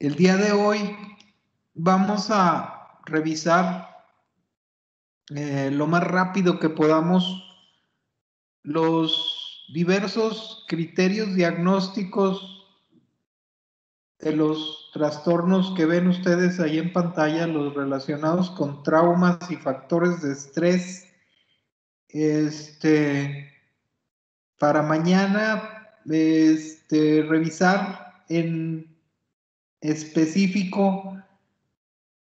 El día de hoy vamos a revisar eh, lo más rápido que podamos los diversos criterios diagnósticos de los trastornos que ven ustedes ahí en pantalla, los relacionados con traumas y factores de estrés. Este, para mañana, este, revisar en específico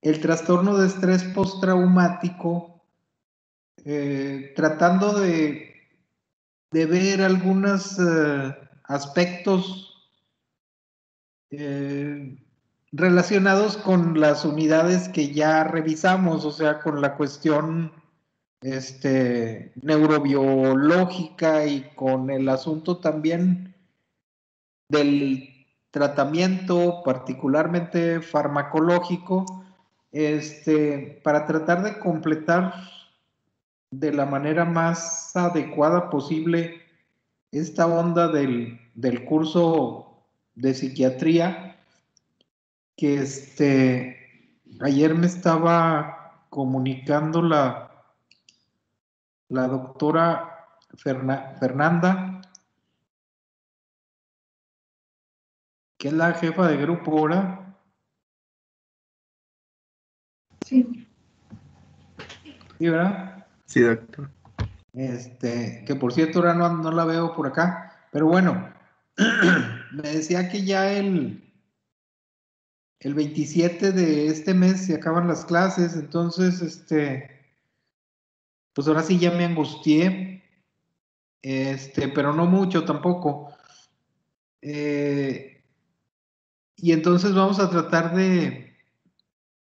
el trastorno de estrés postraumático, eh, tratando de, de, ver algunos eh, aspectos eh, relacionados con las unidades que ya revisamos, o sea, con la cuestión este, neurobiológica y con el asunto también del tratamiento, particularmente farmacológico, este, para tratar de completar de la manera más adecuada posible esta onda del, del curso de psiquiatría que este, ayer me estaba comunicando la, la doctora Fernanda, que es la jefa de grupo ahora. Sí. ¿Sí, verdad? Sí, doctor. Este, que por cierto ahora no, no la veo por acá, pero bueno, me decía que ya el, el 27 de este mes se acaban las clases, entonces, este, pues ahora sí ya me angustié, este, pero no mucho tampoco. Eh, y entonces vamos a tratar de,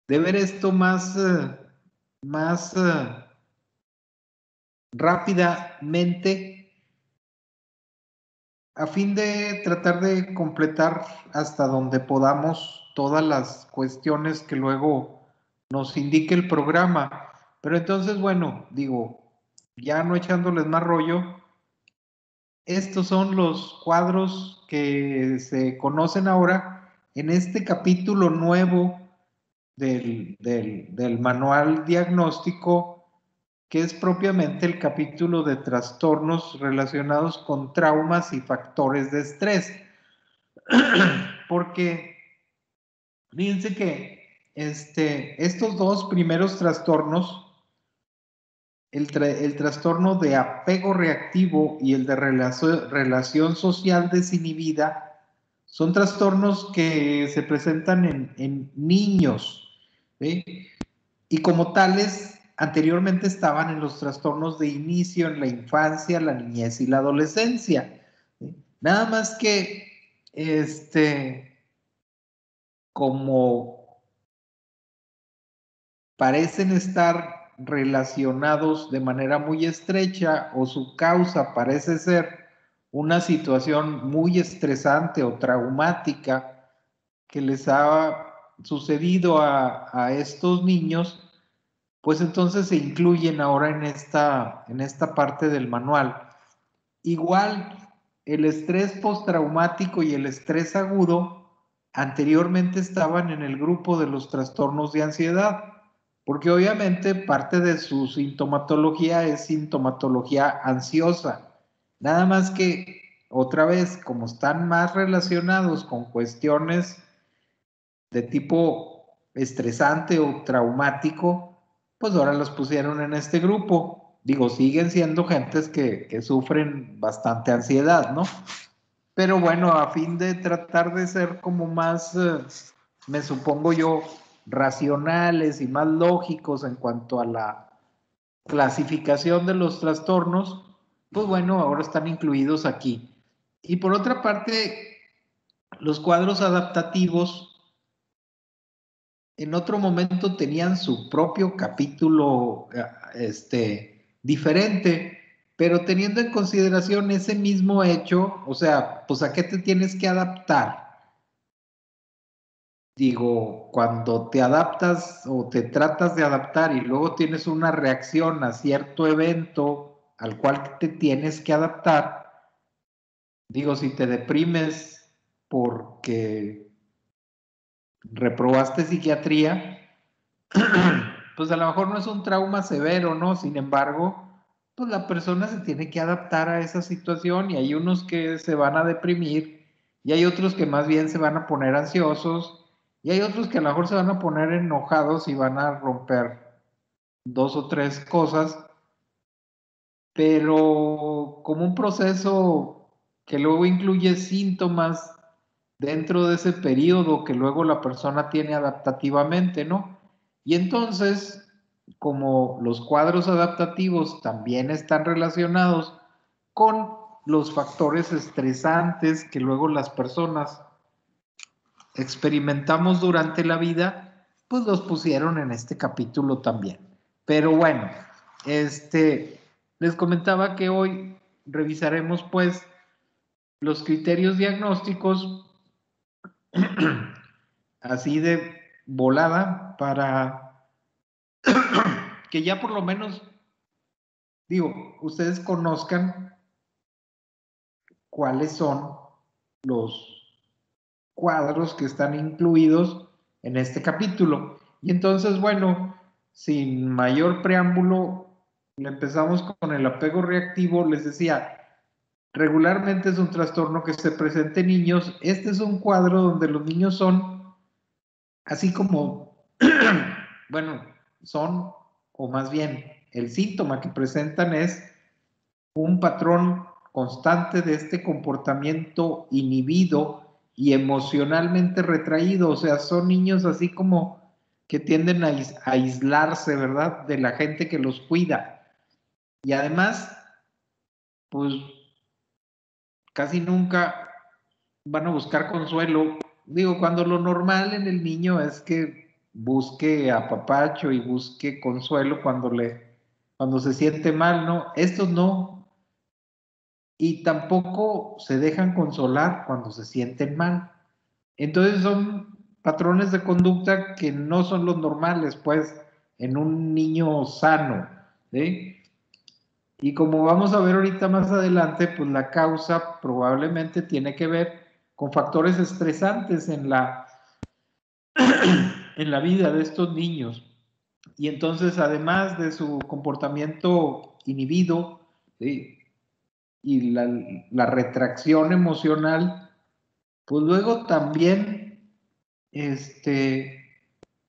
de ver esto más, uh, más uh, rápidamente a fin de tratar de completar hasta donde podamos todas las cuestiones que luego nos indique el programa. Pero entonces, bueno, digo, ya no echándoles más rollo, estos son los cuadros que se conocen ahora en este capítulo nuevo del, manual diagnóstico que es propiamente el capítulo de trastornos relacionados con traumas y factores de estrés. Porque fíjense que este, estos dos primeros trastornos, el, trastorno de apego reactivo y el de relación social desinhibida, son trastornos que se presentan en, en niños. Y como tales anteriormente estaban en los trastornos de inicio en la infancia, la niñez y la adolescencia. Nada más que, este, como parecen estar relacionados de manera muy estrecha o su causa parece ser una situación muy estresante o traumática que les ha sucedido a, a estos niños, pues entonces se incluyen ahora en esta, en esta parte del manual. Igual, el estrés postraumático y el estrés agudo anteriormente estaban en el grupo de los trastornos de ansiedad, porque obviamente parte de su sintomatología es sintomatología ansiosa. Nada más que, otra vez, como están más relacionados con cuestiones de tipo estresante o traumático, pues ahora los pusieron en este grupo. Digo, siguen siendo gentes que, sufren bastante ansiedad, ¿no? Pero bueno, a fin de tratar de ser como más, eh, me supongo yo, racionales y más lógicos en cuanto a la clasificación de los trastornos, pues bueno, ahora están incluidos aquí. Y por otra parte, los cuadros adaptativos en otro momento tenían su propio capítulo eh, este, diferente, pero teniendo en consideración ese mismo hecho, o sea, pues a qué te tienes que adaptar. Digo, cuando te adaptas o te tratas de adaptar y luego tienes una reacción a cierto evento al cual te tienes que adaptar, digo, si te deprimes porque reprobaste psiquiatría, pues a lo mejor no es un trauma severo, ¿no? Sin embargo, pues la persona se tiene que adaptar a esa situación y hay unos que se van a deprimir y hay otros que más bien se van a poner ansiosos y hay otros que a lo mejor se van a poner enojados y van a romper dos o tres cosas, pero como un proceso que luego incluye síntomas dentro de ese periodo que luego la persona tiene adaptativamente, ¿no? Y entonces, como los cuadros adaptativos también están relacionados con los factores estresantes que luego las personas experimentamos durante la vida, pues los pusieron en este capítulo también. Pero bueno, este, les comentaba que hoy revisaremos pues los criterios diagnósticos así de volada para que ya por lo menos, digo, ustedes conozcan cuáles son los cuadros que están incluidos en este capítulo. Y entonces, bueno, sin mayor preámbulo, empezamos con el apego reactivo. Les decía, regularmente es un trastorno que se presenta en niños. Este es un cuadro donde los niños son así como, bueno, son, o más bien, el síntoma que presentan es un patrón constante de este comportamiento inhibido y emocionalmente retraído, o sea, son niños así como que tienden a, aislarse, ¿verdad?, de la gente que los cuida. Y además, pues casi nunca van a buscar consuelo. Digo, cuando lo normal en el niño es que busque apapacho y busque consuelo cuando le cuando se siente mal, ¿no? Estos no, y tampoco se dejan consolar cuando se sienten mal. Entonces son patrones de conducta que no son los normales, pues, en un niño sano. Y como vamos a ver ahorita más adelante, pues la causa probablemente tiene que ver con factores estresantes en la, en la vida de estos niños. Y entonces, además de su comportamiento inhibido, y la, retracción emocional, pues luego también este,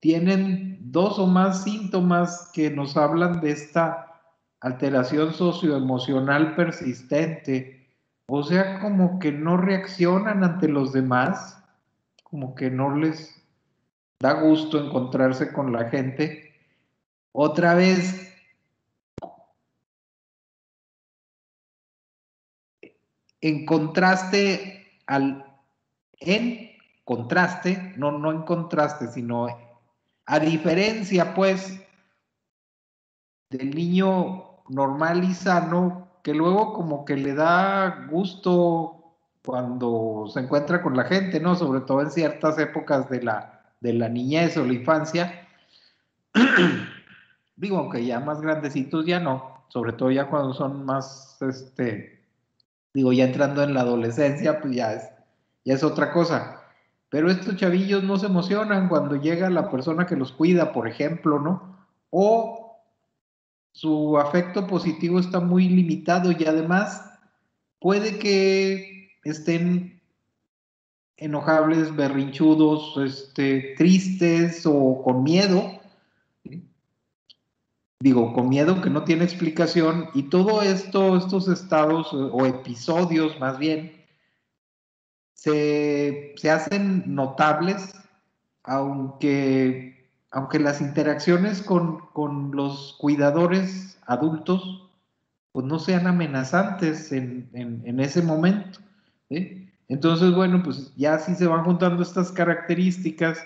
tienen dos o más síntomas que nos hablan de esta alteración socioemocional persistente. O sea, como que no reaccionan ante los demás, como que no les da gusto encontrarse con la gente. Otra vez, en contraste al, en contraste, no, no en contraste, sino a diferencia, pues, del niño normal y sano, que luego como que le da gusto cuando se encuentra con la gente, ¿no? Sobre todo en ciertas épocas de la, de la niñez o la infancia. Digo, aunque ya más grandecitos ya no, sobre todo ya cuando son más, este, Digo, ya entrando en la adolescencia, pues ya es, ya es otra cosa. Pero estos chavillos no se emocionan cuando llega la persona que los cuida, por ejemplo, ¿no? O su afecto positivo está muy limitado y además puede que estén enojables, berrinchudos, este, tristes o con miedo. Digo, con miedo que no tiene explicación, y todo esto, estos estados o episodios más bien, se, hacen notables, aunque, aunque las interacciones con, los cuidadores adultos pues no sean amenazantes en, en ese momento. Entonces, bueno, pues ya así se van juntando estas características.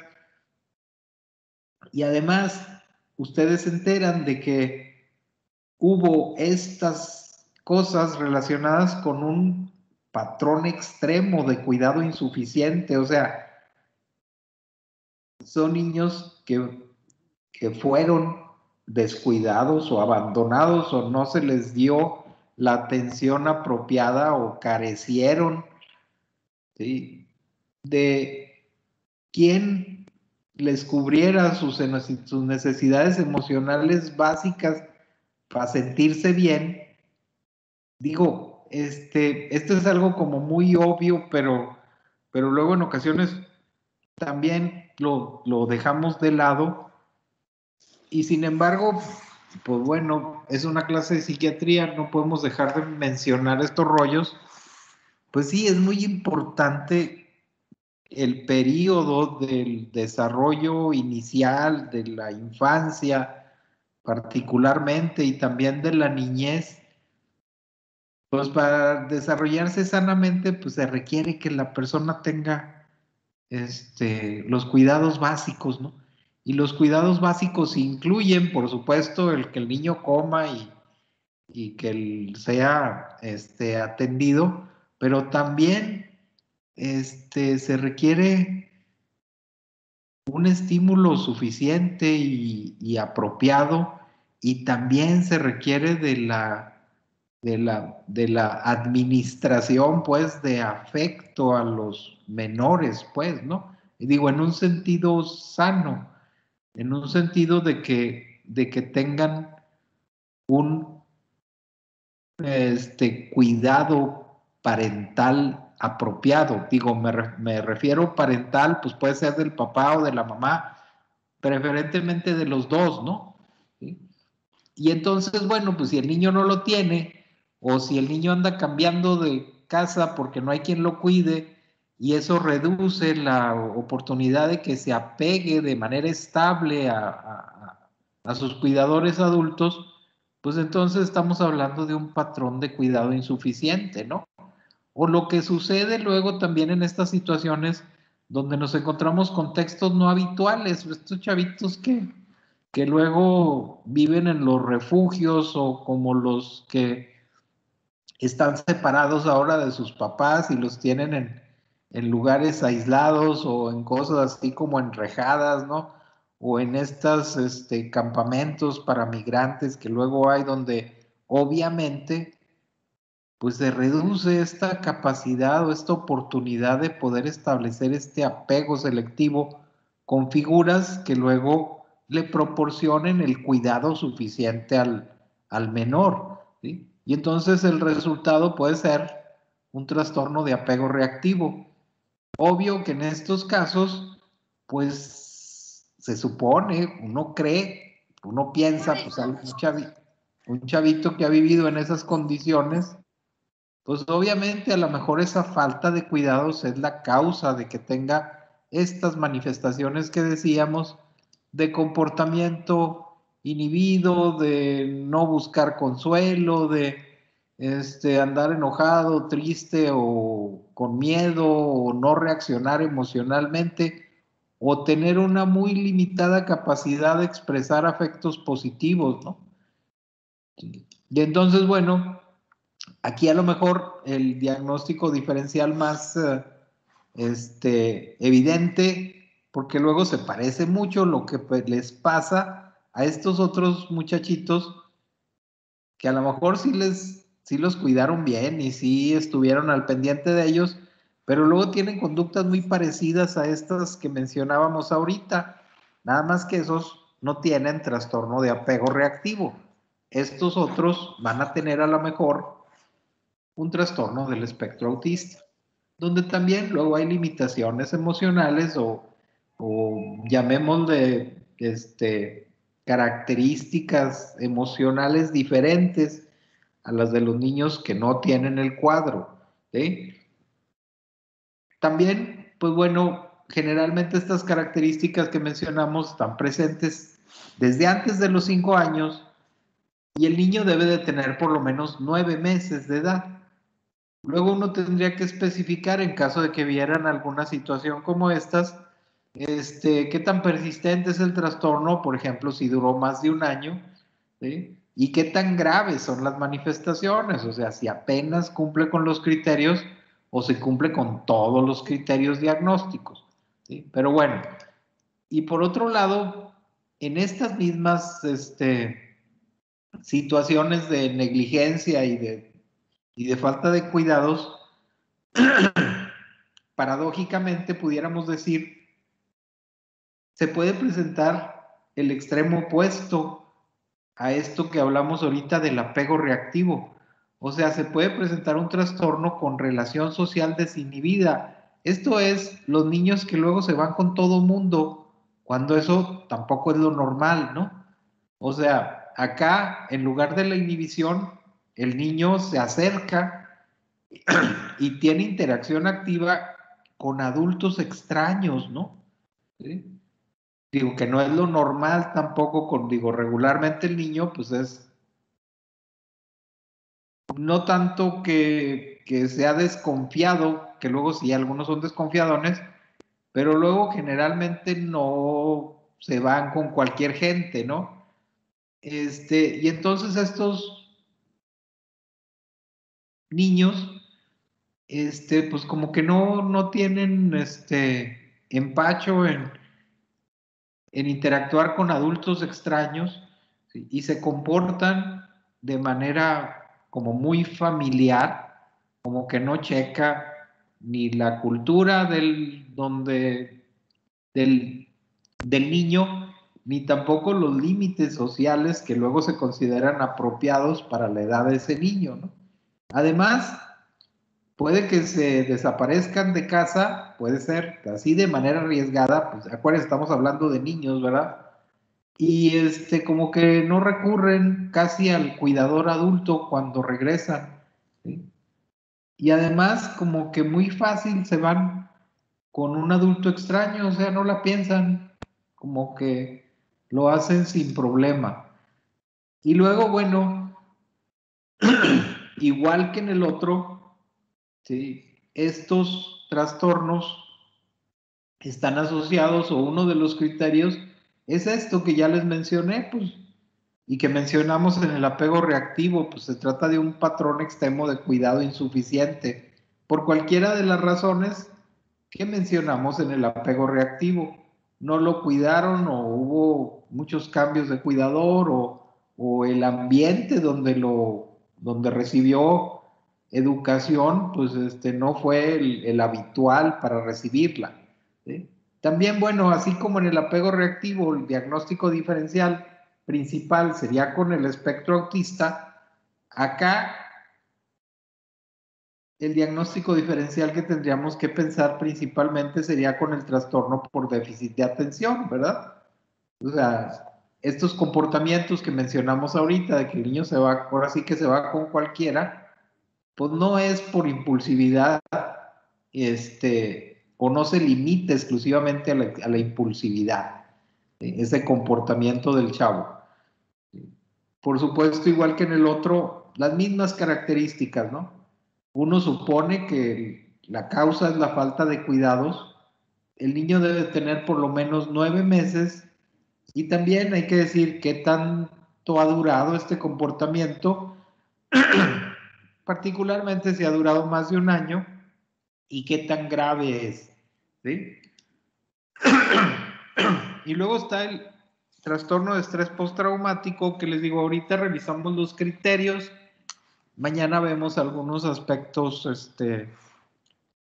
Y además, ustedes se enteran de que hubo estas cosas relacionadas con un patrón extremo de cuidado insuficiente, o sea, son niños que, que fueron descuidados o abandonados o no se les dio la atención apropiada o carecieron de quién les cubriera sus, sus necesidades emocionales básicas para sentirse bien, digo, este, esto es algo como muy obvio, pero, pero luego en ocasiones también lo, dejamos de lado y sin embargo, pues bueno, es una clase de psiquiatría, no podemos dejar de mencionar estos rollos. Pues sí, es muy importante el periodo del desarrollo inicial de la infancia, particularmente, y también de la niñez. Pues para desarrollarse sanamente, pues se requiere que la persona tenga este, los cuidados básicos, ¿no? Y los cuidados básicos incluyen, por supuesto, el que el niño coma y, que él sea este, atendido, pero también este, se requiere un estímulo suficiente y, apropiado y también se requiere de la, de la, de la administración, pues, de afecto a los menores, pues, ¿no? Digo, en un sentido sano en un sentido de que, de que tengan un este, cuidado parental apropiado. Digo, me, me, refiero parental, pues puede ser del papá o de la mamá, preferentemente de los dos, ¿no? Y entonces, bueno, pues si el niño no lo tiene, o si el niño anda cambiando de casa porque no hay quien lo cuide, y eso reduce la oportunidad de que se apegue de manera estable a, sus cuidadores adultos, pues entonces estamos hablando de un patrón de cuidado insuficiente, ¿no? O lo que sucede luego también en estas situaciones donde nos encontramos contextos no habituales, estos chavitos que, que luego viven en los refugios o como los que están separados ahora de sus papás y los tienen en, en lugares aislados o en cosas así como enrejadas, ¿no? O en estos este, campamentos para migrantes que luego hay donde obviamente pues se reduce esta capacidad o esta oportunidad de poder establecer este apego selectivo con figuras que luego le proporcionen el cuidado suficiente al, menor. Y entonces el resultado puede ser un trastorno de apego reactivo Obvio que en estos casos, pues se supone, uno cree, uno piensa, pues un chavito, un chavito que ha vivido en esas condiciones, pues obviamente a lo mejor esa falta de cuidados es la causa de que tenga estas manifestaciones que decíamos de comportamiento inhibido, de no buscar consuelo, de este, andar enojado, triste o con miedo o no reaccionar emocionalmente o tener una muy limitada capacidad de expresar afectos positivos, ¿no? Y entonces, bueno, aquí a lo mejor el diagnóstico diferencial más eh, este, evidente, porque luego se parece mucho lo que pues, les pasa a estos otros muchachitos que a lo mejor sí les sí los cuidaron bien y sí estuvieron al pendiente de ellos, pero luego tienen conductas muy parecidas a estas que mencionábamos ahorita, nada más que esos no tienen trastorno de apego reactivo. Estos otros van a tener a lo mejor un trastorno del espectro autista, donde también luego hay limitaciones emocionales o, o llamémosle este, características emocionales diferentes a las de los niños que no tienen el cuadro. También, pues bueno, generalmente estas características que mencionamos están presentes desde antes de los cinco años y el niño debe de tener por lo menos nueve meses de edad. Luego uno tendría que especificar en caso de que vieran alguna situación como estas, este, qué tan persistente es el trastorno, por ejemplo, si duró más de un año, ¿sí? Y qué tan graves son las manifestaciones, o sea, si apenas cumple con los criterios o se cumple con todos los criterios diagnósticos. ¿sí? Pero bueno, y por otro lado, en estas mismas este, situaciones de negligencia y de, y de falta de cuidados, paradójicamente pudiéramos decir se puede presentar el extremo opuesto a esto que hablamos ahorita del apego reactivo. O sea, se puede presentar un trastorno con relación social desinhibida. Esto es los niños que luego se van con todo mundo, cuando eso tampoco es lo normal, ¿no? O sea, acá, en lugar de la inhibición, el niño se acerca y tiene interacción activa con adultos extraños, ¿no? Digo que no es lo normal tampoco con, digo, regularmente el niño, pues es no tanto que, que sea desconfiado, que luego sí, algunos son desconfiadones, pero luego generalmente no se van con cualquier gente, ¿no? Este, y entonces estos niños, este, pues como que no, no tienen este empacho en, en interactuar con adultos extraños y se comportan de manera como muy familiar, como que no checa ni la cultura del, donde, del, del niño, ni tampoco los límites sociales que luego se consideran apropiados para la edad de ese niño. Además, puede que se desaparezcan de casa, puede ser así de manera arriesgada, pues acuérdense, estamos hablando de niños, ¿verdad? Y este, como que no recurren casi al cuidador adulto cuando regresan. Y además, como que muy fácil se van con un adulto extraño, o sea, no la piensan, como que lo hacen sin problema. Y luego, bueno, igual que en el otro, ¿sí? estos trastornos están asociados o uno de los criterios es esto que ya les mencioné, pues, y que mencionamos en el apego reactivo, pues se trata de un patrón extremo de cuidado insuficiente, por cualquiera de las razones que mencionamos en el apego reactivo. No lo cuidaron o hubo muchos cambios de cuidador o, el ambiente donde, lo, donde recibió educación, pues este, no fue el, habitual para recibirla. También, bueno, así como en el apego reactivo, el diagnóstico diferencial principal sería con el espectro autista, acá el diagnóstico diferencial que tendríamos que pensar principalmente sería con el trastorno por déficit de atención, ¿verdad? O sea, estos comportamientos que mencionamos ahorita, de que el niño se va, ahora sí que se va con cualquiera, pues no es por impulsividad, este, o no se limita exclusivamente a la, impulsividad, ese comportamiento del chavo. Por supuesto, igual que en el otro, las mismas características, ¿no? Uno supone que la causa es la falta de cuidados. El niño debe tener por lo menos nueve meses y también hay que decir qué tanto ha durado este comportamiento, particularmente si ha durado más de un año y qué tan grave es. y luego está el trastorno de estrés postraumático, que les digo, ahorita revisamos los criterios Mañana vemos algunos aspectos, este,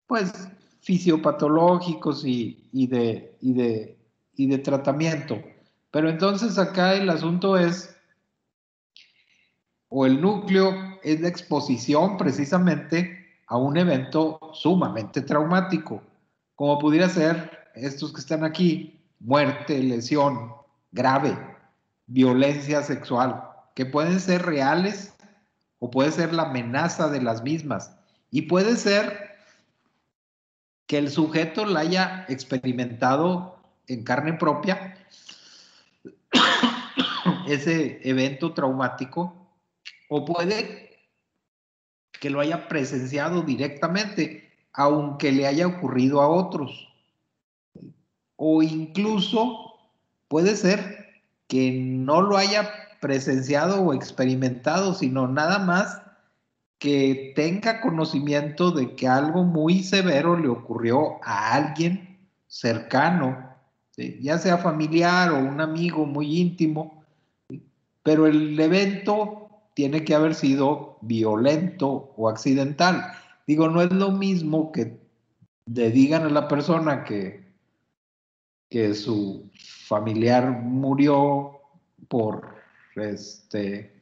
pues, fisiopatológicos y, de, de, y de tratamiento. Pero entonces acá el asunto es, o el núcleo es la exposición precisamente a un evento sumamente traumático, como pudiera ser estos que están aquí, muerte, lesión grave, violencia sexual, que pueden ser reales o puede ser la amenaza de las mismas. Y puede ser que el sujeto la haya experimentado en carne propia, ese evento traumático, o puede que lo haya presenciado directamente, aunque le haya ocurrido a otros. O incluso puede ser que no lo haya presenciado o experimentado, sino nada más que tenga conocimiento de que algo muy severo le ocurrió a alguien cercano, ya sea familiar o un amigo muy íntimo, pero el evento tiene que haber sido violento o accidental. Digo, no es lo mismo que le digan a la persona que que su familiar murió por este,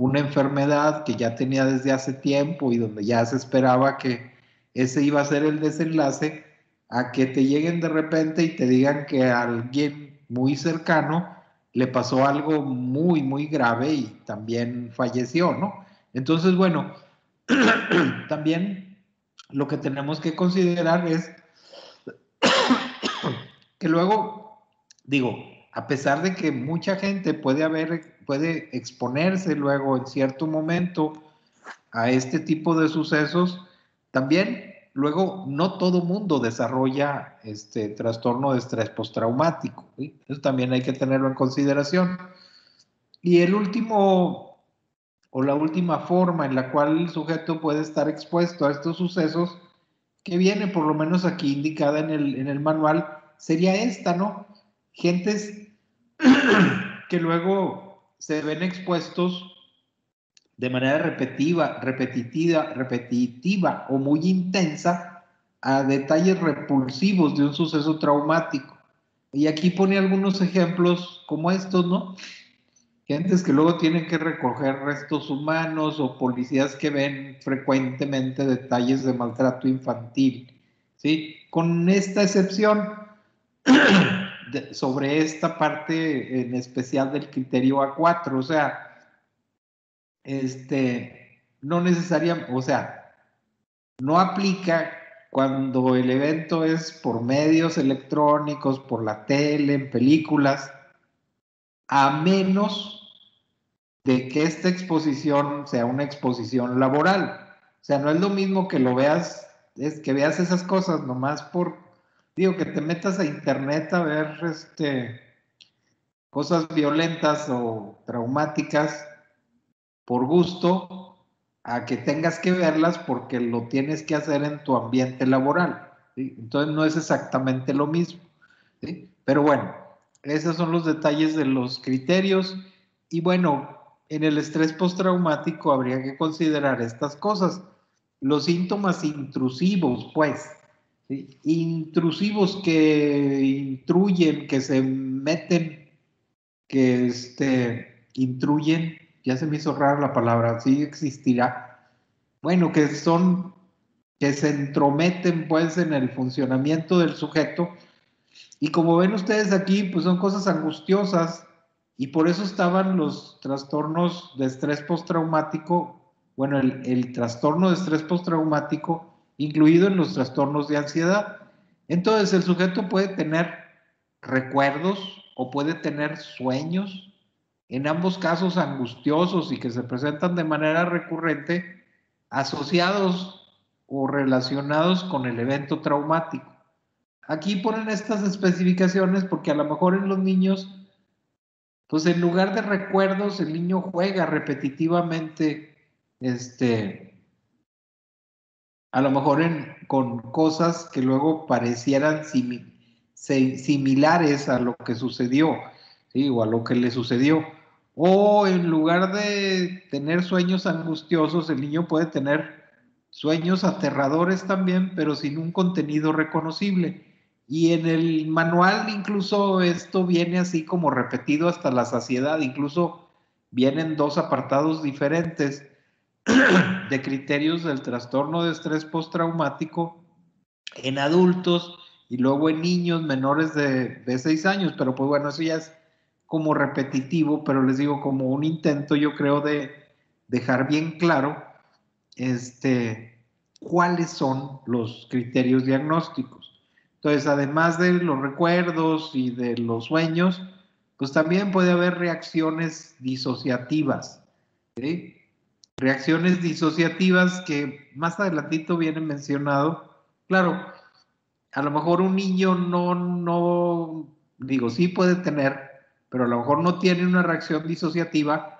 una enfermedad que ya tenía desde hace tiempo y donde ya se esperaba que ese iba a ser el desenlace, a que te lleguen de repente y te digan que alguien muy cercano le pasó algo muy, muy grave y también falleció, ¿no? Entonces, bueno, también lo que tenemos que considerar es que luego, digo, a pesar de que mucha gente puede haber, puede exponerse luego en cierto momento a este tipo de sucesos, también luego no todo mundo desarrolla este trastorno de estrés postraumático. Eso también hay que tenerlo en consideración. Y el último o la última forma en la cual el sujeto puede estar expuesto a estos sucesos, que viene por lo menos aquí indicada en el, en el manual, sería esta, ¿no? Gentes que luego se ven expuestos de manera repetitiva, repetitiva, repetitiva o muy intensa a detalles repulsivos de un suceso traumático. Y aquí pone algunos ejemplos como estos, ¿no? Gentes que luego tienen que recoger restos humanos o policías que ven frecuentemente detalles de maltrato infantil, ¿sí? Con esta excepción, sobre esta parte en especial del criterio A4, o sea, este, no necesariamente, o sea, no aplica cuando el evento es por medios electrónicos, por la tele, en películas, a menos de que esta exposición sea una exposición laboral. O sea, no es lo mismo que lo veas, es que veas esas cosas nomás por digo, que te metas a internet a ver este, cosas violentas o traumáticas por gusto, a que tengas que verlas porque lo tienes que hacer en tu ambiente laboral. Entonces no es exactamente lo mismo. Pero bueno, esos son los detalles de los criterios. Y bueno, en el estrés postraumático habría que considerar estas cosas. Los síntomas intrusivos, pues, intrusivos que intruyen, que se meten, que este, intruyen, ya se me hizo rara la palabra, sí existirá, bueno, que son, que se entrometen pues en el funcionamiento del sujeto, y como ven ustedes aquí, pues son cosas angustiosas, y por eso estaban los trastornos de estrés postraumático, bueno, el, el trastorno de estrés postraumático, incluido en los trastornos de ansiedad. Entonces el sujeto puede tener recuerdos o puede tener sueños, en ambos casos angustiosos y que se presentan de manera recurrente, asociados o relacionados con el evento traumático. Aquí ponen estas especificaciones porque a lo mejor en los niños, pues en lugar de recuerdos, el niño juega repetitivamente este, a lo mejor con cosas que luego parecieran similares a lo que sucedió, o a lo que le sucedió. O en lugar de tener sueños angustiosos, el niño puede tener sueños aterradores también, pero sin un contenido reconocible. Y en el manual incluso esto viene así como repetido hasta la saciedad, incluso vienen dos apartados diferentes de criterios del trastorno de estrés postraumático en adultos y luego en niños menores de, de 6 años, pero pues bueno, eso ya es como repetitivo, pero les digo como un intento yo creo de dejar bien claro este, cuáles son los criterios diagnósticos. Entonces, además de los recuerdos y de los sueños, pues también puede haber reacciones disociativas. ¿sí? reacciones disociativas que más adelantito viene mencionado. Claro, a lo mejor un niño no, no, digo, sí puede tener, pero a lo mejor no tiene una reacción disociativa,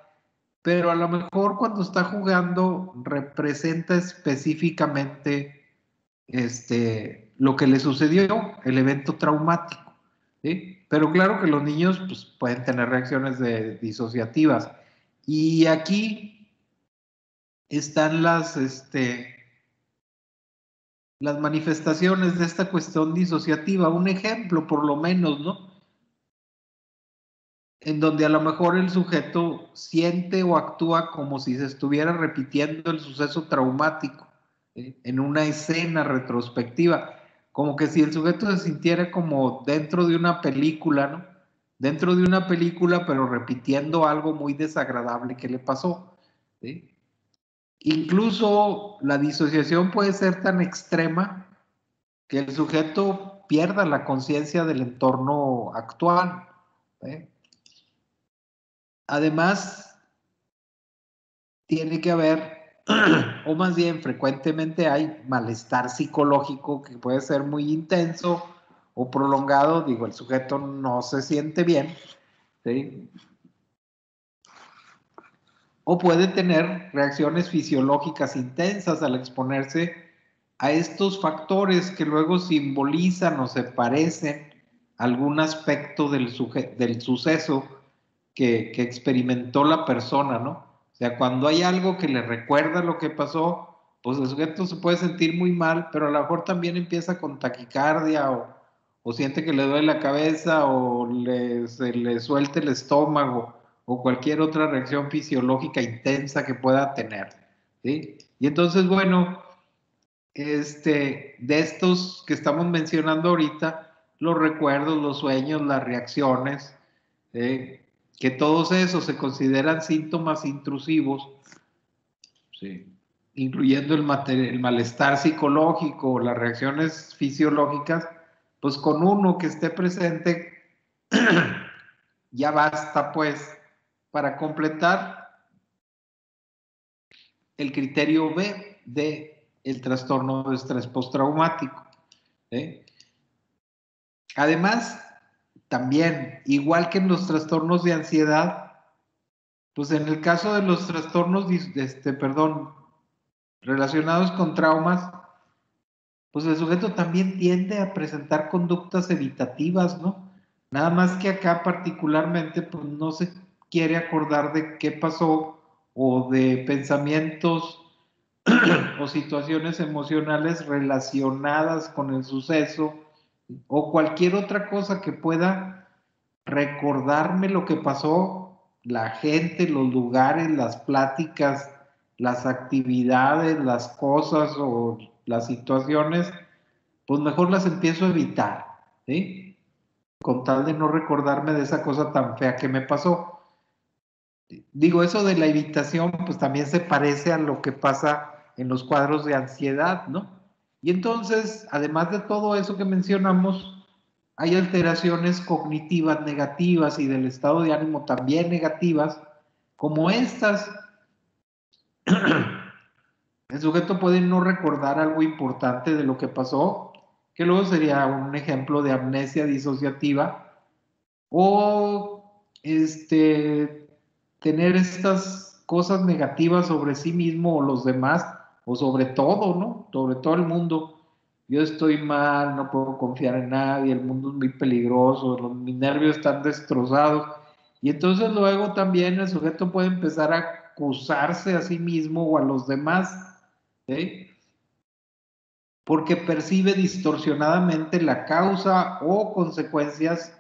pero a lo mejor cuando está jugando representa específicamente este, lo que le sucedió, el evento traumático. ¿sí? Pero claro que los niños pues, pueden tener reacciones disociativas. Y aquí están las, este, las manifestaciones de esta cuestión disociativa. Un ejemplo, por lo menos, ¿no? En donde a lo mejor el sujeto siente o actúa como si se estuviera repitiendo el suceso traumático en una escena retrospectiva, como que si el sujeto se sintiera como dentro de una película, ¿no? Dentro de una película, pero repitiendo algo muy desagradable que le pasó. Incluso la disociación puede ser tan extrema que el sujeto pierda la conciencia del entorno actual. Además, tiene que haber, o más bien frecuentemente hay malestar psicológico que puede ser muy intenso o prolongado. Digo, el sujeto no se siente bien. ¿sí? o puede tener reacciones fisiológicas intensas al exponerse a estos factores que luego simbolizan o se parecen a algún aspecto del, del suceso que, que, experimentó la persona, ¿no? O sea, cuando hay algo que le recuerda lo que pasó, pues el sujeto se puede sentir muy mal, pero a lo mejor también empieza con taquicardia o, o siente que le duele la cabeza o le, se le suelte el estómago o cualquier otra reacción fisiológica intensa que pueda tener. ¿sí? Y entonces, bueno, este, de estos que estamos mencionando ahorita, los recuerdos, los sueños, las reacciones, que todos esos se consideran síntomas intrusivos, ¿sí? incluyendo el, el malestar psicológico, las reacciones fisiológicas, pues con uno que esté presente, ya basta pues para completar el criterio B de el trastorno de estrés postraumático. ¿eh? Además, también, igual que en los trastornos de ansiedad, pues en el caso de los trastornos, este, perdón, relacionados con traumas, pues el sujeto también tiende a presentar conductas evitativas, ¿no? Nada más que acá particularmente, pues no se quiere acordar de qué pasó o de pensamientos o situaciones emocionales relacionadas con el suceso o cualquier otra cosa que pueda recordarme lo que pasó, la gente, los lugares, las pláticas, las actividades, las cosas o las situaciones, pues mejor las empiezo a evitar, ¿sí? Con tal de no recordarme de esa cosa tan fea que me pasó. Digo, eso de la evitación, pues también se parece a lo que pasa en los cuadros de ansiedad, ¿no? Y entonces, además de todo eso que mencionamos, hay alteraciones cognitivas negativas y del estado de ánimo también negativas, como estas. El sujeto puede no recordar algo importante de lo que pasó, que luego sería un ejemplo de amnesia disociativa, o este, tener estas cosas negativas sobre sí mismo o los demás, o sobre todo, ¿no? Sobre todo el mundo. Yo estoy mal, no puedo confiar en nadie, el mundo es muy peligroso, mis nervios están destrozados. Y entonces luego también el sujeto puede empezar a acusarse a sí mismo o a los demás, porque percibe distorsionadamente la causa o consecuencias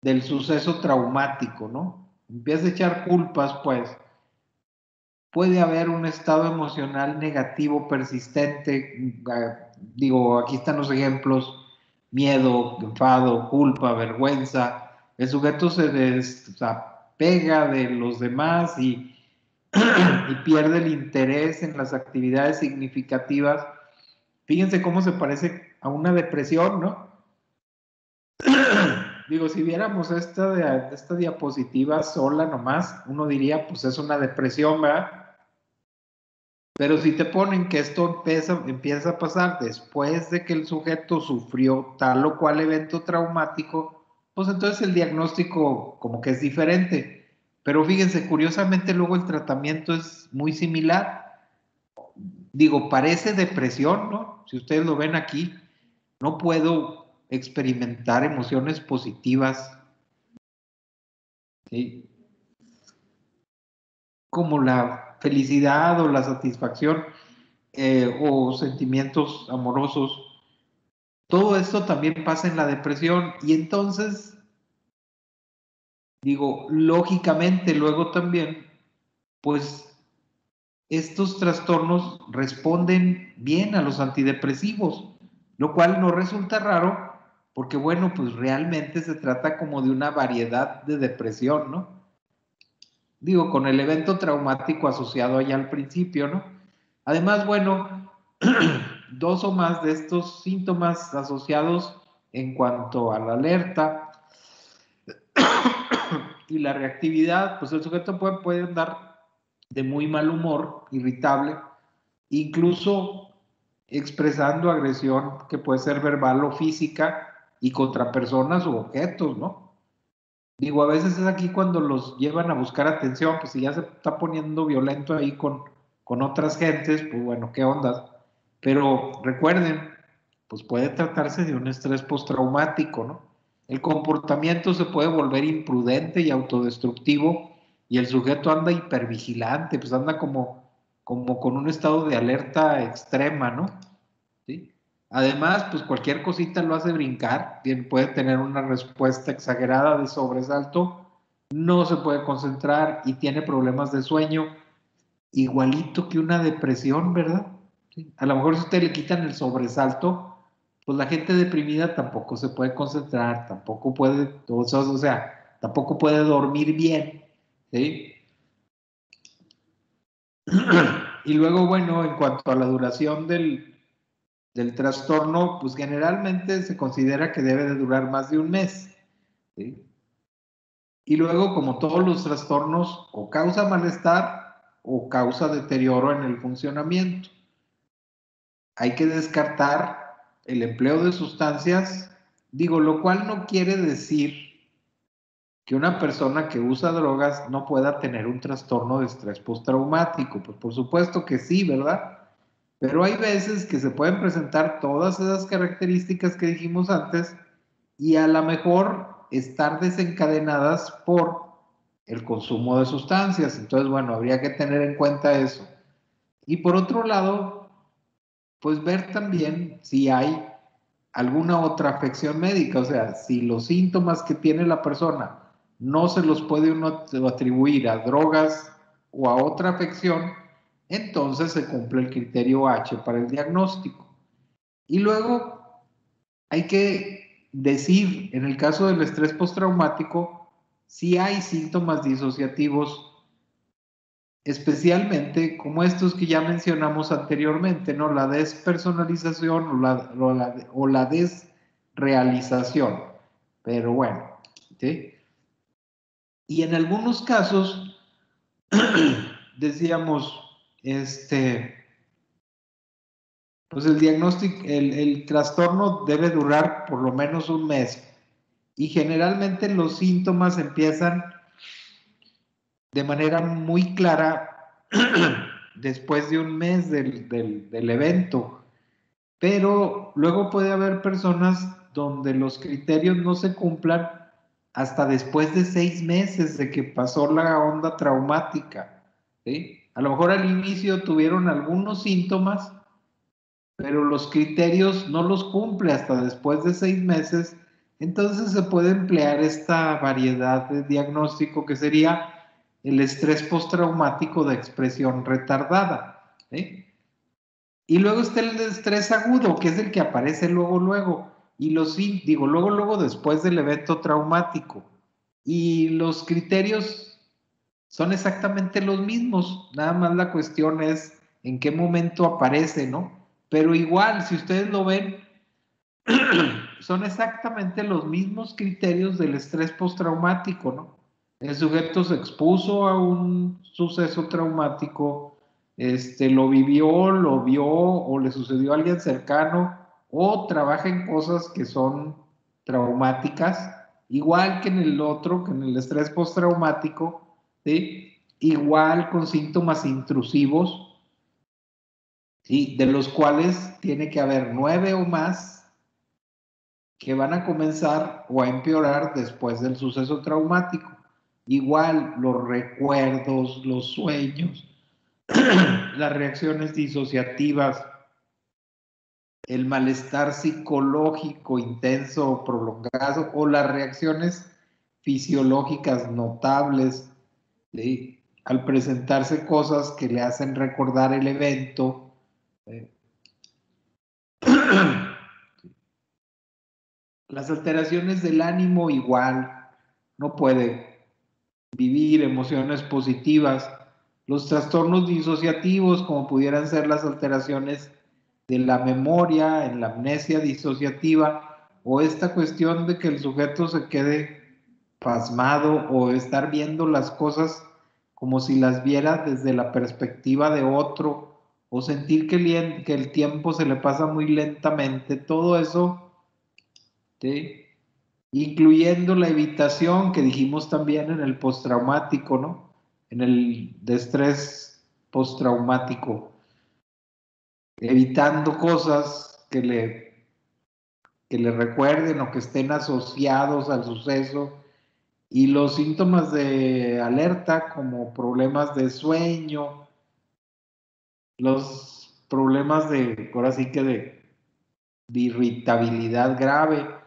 del suceso traumático, ¿no? empieza a echar culpas, pues puede haber un estado emocional negativo persistente. Digo, aquí están los ejemplos, miedo, enfado, culpa, vergüenza. El sujeto se desapega de los demás y, y pierde el interés en las actividades significativas. Fíjense cómo se parece a una depresión, ¿no? Digo, si viéramos esta, esta diapositiva sola nomás, uno diría, pues es una depresión, ¿verdad? Pero si te ponen que esto empieza, empieza a pasar después de que el sujeto sufrió tal o cual evento traumático, pues entonces el diagnóstico como que es diferente. Pero fíjense, curiosamente luego el tratamiento es muy similar. Digo, parece depresión, ¿no? Si ustedes lo ven aquí, no puedo experimentar emociones positivas, como la felicidad o la satisfacción, eh, o sentimientos amorosos. Todo esto también pasa en la depresión y entonces, digo, lógicamente luego también, pues estos trastornos responden bien a los antidepresivos, lo cual no resulta raro porque, bueno, pues realmente se trata como de una variedad de depresión, ¿no? Digo, con el evento traumático asociado allá al principio, ¿no? Además, bueno, dos o más de estos síntomas asociados en cuanto a la alerta y la reactividad, pues el sujeto puede, puede andar de muy mal humor, irritable, incluso expresando agresión que puede ser verbal o física y contra personas u objetos, ¿no? Digo, a veces es aquí cuando los llevan a buscar atención, pues si ya se está poniendo violento ahí con, con otras gentes, pues bueno, qué onda. Pero recuerden, pues puede tratarse de un estrés postraumático, ¿no? El comportamiento se puede volver imprudente y autodestructivo y el sujeto anda hipervigilante, pues anda como, como con un estado de alerta extrema, ¿no? ¿Sí? Además, pues cualquier cosita lo hace brincar, puede tener una respuesta exagerada de sobresalto, no se puede concentrar y tiene problemas de sueño, igualito que una depresión, ¿verdad? A lo mejor si usted le quitan el sobresalto, pues la gente deprimida tampoco se puede concentrar, tampoco puede, o sea, tampoco puede dormir bien, ¿sí? Y luego, bueno, en cuanto a la duración del, del trastorno, pues generalmente se considera que debe de durar más de un mes. ¿sí? Y luego, como todos los trastornos, o causa malestar o causa deterioro en el funcionamiento hay que descartar el empleo de sustancias, digo, lo cual no quiere decir que una persona que usa drogas no pueda tener un trastorno de estrés postraumático. Pues por supuesto que sí, ¿verdad? Pero hay veces que se pueden presentar todas esas características que dijimos antes y a lo mejor estar desencadenadas por el consumo de sustancias. Entonces, bueno, habría que tener en cuenta eso. Y por otro lado, pues ver también si hay alguna otra afección médica, o sea, si los síntomas que tiene la persona no se los puede uno atribuir a drogas o a otra afección, entonces se cumple el criterio H para el diagnóstico. Y luego hay que decir, en el caso del estrés postraumático, si hay síntomas disociativos especialmente como estos que ya mencionamos anteriormente, ¿no? La despersonalización o la, o la, desrealización. Pero bueno, ¿sí? Y en algunos casos, decíamos, este, pues el diagnóstico, el, el trastorno debe durar por lo menos un mes. Y generalmente los síntomas empiezan de manera muy clara después de un mes del, evento. Pero luego puede haber personas donde los criterios no se cumplan hasta después de seis meses de que pasó la onda traumática. A lo mejor al inicio tuvieron algunos síntomas, pero los criterios no los cumple hasta después de seis meses. Entonces se puede emplear esta variedad de diagnóstico que sería el estrés postraumático de expresión retardada. Y luego está el estrés agudo, que es el que aparece luego, luego. Y los, digo, luego, luego después del evento traumático. Y los criterios son exactamente los mismos, nada más la cuestión es en qué momento aparece, ¿no? Pero igual, si ustedes lo ven, son exactamente los mismos criterios del estrés postraumático, ¿no? El sujeto se expuso a un suceso traumático, este, lo vivió, lo vio o le sucedió a alguien cercano o trabaja en cosas que son traumáticas, igual que en el otro, que en el estrés postraumático, igual con síntomas intrusivos, ¿sí? de los cuales tiene que haber nueve o más que van a comenzar o a empeorar después del suceso traumático. Igual los recuerdos, los sueños, las reacciones disociativas, el malestar psicológico intenso o prolongado o las reacciones fisiológicas notables al presentarse cosas que le hacen recordar el evento. Eh, las alteraciones del ánimo igual, no puede vivir emociones positivas. Los trastornos disociativos, como pudieran ser las alteraciones de la memoria, en la amnesia disociativa, o esta cuestión de que el sujeto se quede pasmado o estar viendo las cosas como si las viera desde la perspectiva de otro, o sentir que el, que el tiempo se le pasa muy lentamente, todo eso incluyendo la evitación que dijimos también en el postraumático, ¿no? En el de estrés postraumático, evitando cosas que le, que le recuerden o que estén asociados al suceso y los síntomas de alerta como problemas de sueño, los problemas de, ahora sí que de irritabilidad grave,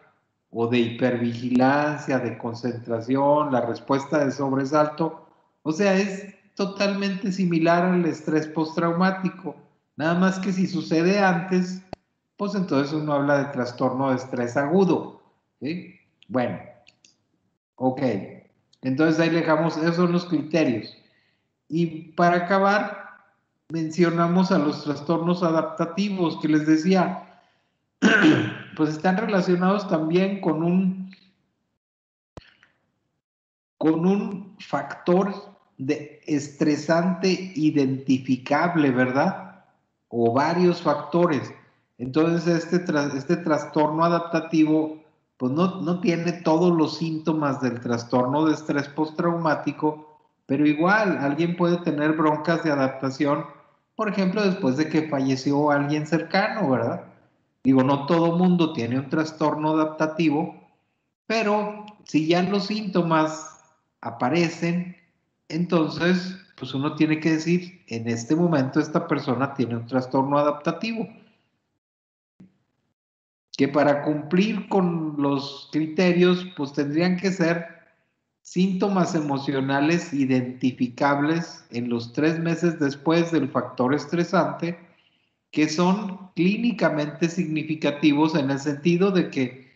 o de hipervigilancia, de concentración, la respuesta de sobresalto, o sea, es totalmente similar al estrés postraumático, nada más que si sucede antes, pues entonces uno habla de trastorno de estrés agudo. Bueno, ok, entonces ahí dejamos, esos son los criterios. Y para acabar, mencionamos a los trastornos adaptativos que les decía, pues están relacionados también con un, con un factor de estresante identificable, ¿verdad? O varios factores. Entonces, este, este trastorno adaptativo, pues no, no tiene todos los síntomas del trastorno de estrés postraumático, pero igual alguien puede tener broncas de adaptación, por ejemplo, después de que falleció alguien cercano, ¿verdad? Digo, no todo mundo tiene un trastorno adaptativo, pero si ya los síntomas aparecen, entonces, pues uno tiene que decir, en este momento esta persona tiene un trastorno adaptativo. Que para cumplir con los criterios, pues tendrían que ser síntomas emocionales identificables en los tres meses después del factor estresante que son clínicamente significativos en el sentido de que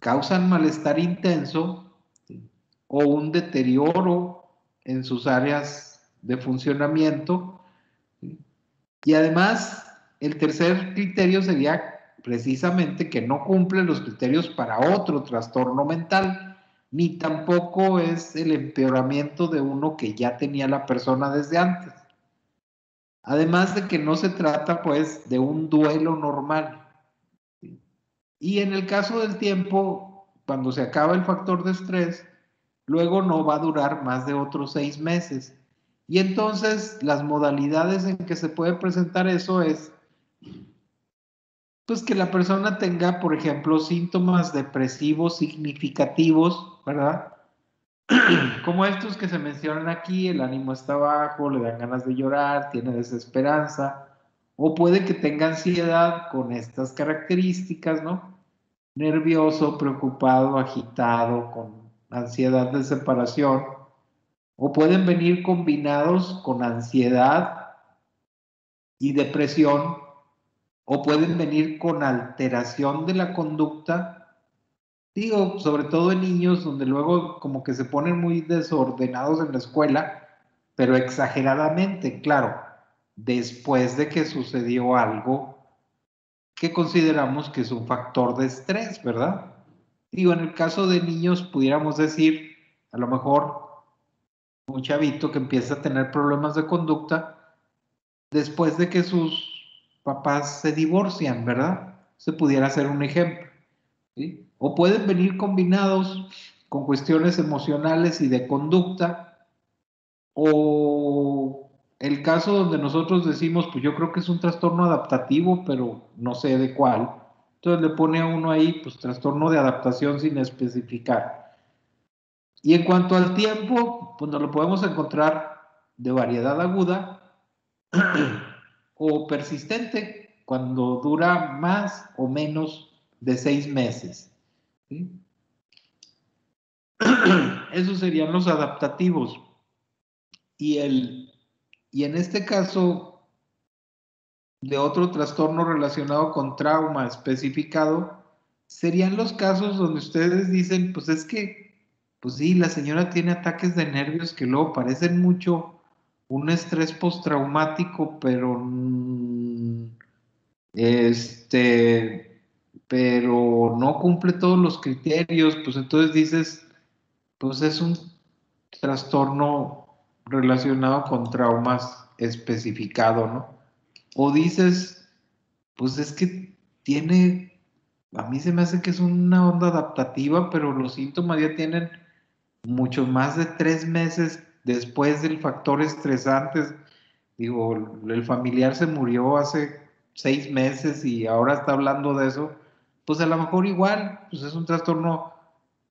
causan malestar intenso o un deterioro en sus áreas de funcionamiento. Y además, el tercer criterio sería precisamente que no cumple los criterios para otro trastorno mental, ni tampoco es el empeoramiento de uno que ya tenía la persona desde antes. Además de que no se trata pues de un duelo normal. Y en el caso del tiempo, cuando se acaba el factor de estrés, luego no va a durar más de otros seis meses. Y entonces las modalidades en que se puede presentar eso es pues que la persona tenga, por ejemplo, síntomas depresivos significativos, ¿verdad? como estos que se mencionan aquí, el ánimo está bajo, le dan ganas de llorar, tiene desesperanza, o puede que tenga ansiedad con estas características, ¿no? Nervioso, preocupado, agitado, con ansiedad de separación, o pueden venir combinados con ansiedad y depresión, o pueden venir con alteración de la conducta digo, sobre todo en niños donde luego como que se ponen muy desordenados en la escuela, pero exageradamente, claro, después de que sucedió algo que consideramos que es un factor de estrés, ¿verdad? Digo, en el caso de niños pudiéramos decir, a lo mejor un chavito que empieza a tener problemas de conducta después de que sus papás se divorcian, ¿verdad? Se pudiera hacer un ejemplo. o pueden venir combinados con cuestiones emocionales y de conducta, o el caso donde nosotros decimos, pues yo creo que es un trastorno adaptativo, pero no sé de cuál. Entonces le pone a uno ahí, pues trastorno de adaptación sin especificar. Y en cuanto al tiempo, pues nos lo podemos encontrar de variedad aguda o persistente cuando dura más o menos de seis meses. Esos serían los adaptativos. Y, el, y en este caso de otro trastorno relacionado con trauma especificado, serían los casos donde ustedes dicen, pues es que, pues sí, la señora tiene ataques de nervios que luego parecen mucho un estrés postraumático, pero mm, este, pero no cumple todos los criterios, pues entonces dices, pues es un trastorno relacionado con traumas especificado, ¿no? O dices, pues es que tiene, a mí se me hace que es una onda adaptativa, pero los síntomas ya tienen mucho más de tres meses después del factor estresante. Digo, el familiar se murió hace seis meses y ahora está hablando de eso, pues a lo mejor igual, pues es un trastorno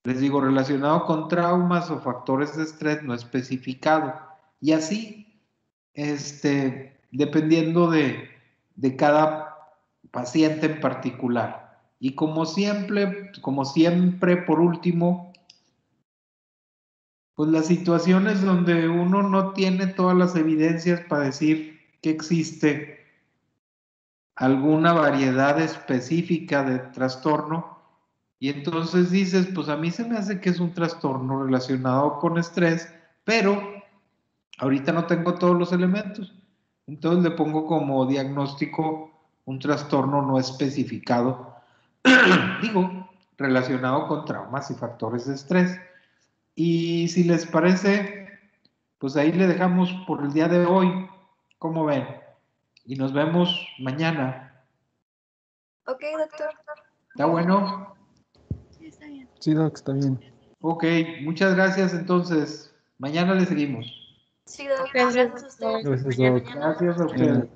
les digo, relacionado con traumas o factores de estrés no especificado. Y así, este, dependiendo de, de cada paciente en particular. Y como siempre, como siempre, por último, pues las situaciones donde uno no tiene todas las evidencias para decir que existe alguna variedad específica de trastorno, y entonces dices, pues a mí se me hace que es un trastorno relacionado con estrés, pero ahorita no tengo todos los elementos. Entonces le pongo como diagnóstico un trastorno no especificado, digo, relacionado con traumas y factores de estrés. Y si les parece, pues ahí le dejamos por el día de hoy, como ven, y nos vemos mañana. Ok, doctor. ¿Está bueno? Sí, Doc, está bien. Ok, muchas gracias entonces. Mañana le seguimos. Sí, Gracias, Gracias, Doc. Gracias a usted.